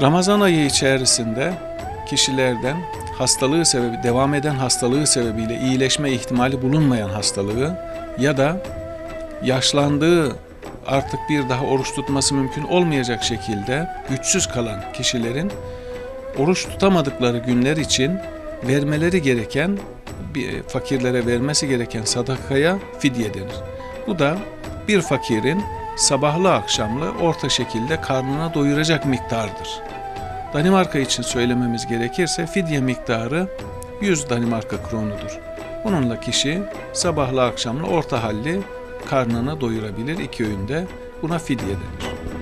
Ramazan ayı içerisinde kişilerden hastalığı sebebi devam eden hastalığı sebebiyle iyileşme ihtimali bulunmayan hastalığı ya da yaşlandığı artık bir daha oruç tutması mümkün olmayacak şekilde güçsüz kalan kişilerin oruç tutamadıkları günler için vermeleri gereken fakirlere vermesi gereken sadakaya fidye denir. Bu da bir fakirin sabahlı akşamlı orta şekilde karnına doyuracak miktardır. Danimarka için söylememiz gerekirse fidye miktarı 100 Danimarka kronudur. Bununla kişi sabahlı akşamlı orta halli karnını doyurabilir iki öğünde. Buna fidye denir.